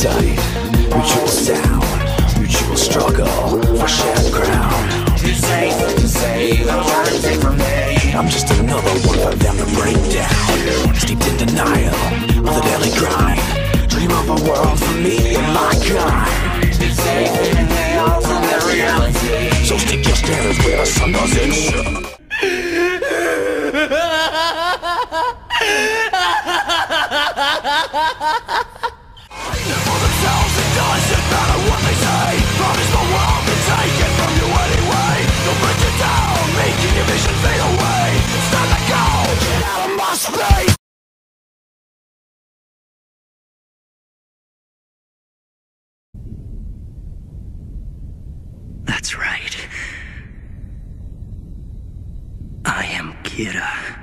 small sound. Mutual struggle for shared ground. Too safe to say the words ain't from me. I'm just another one for them to break down. Steeped in denial of the daily grind. Dream of a world for me and my kind. Too safe in nails from their reality. So stick your standards where the sun doesn't shine. For That's right. I am Kira.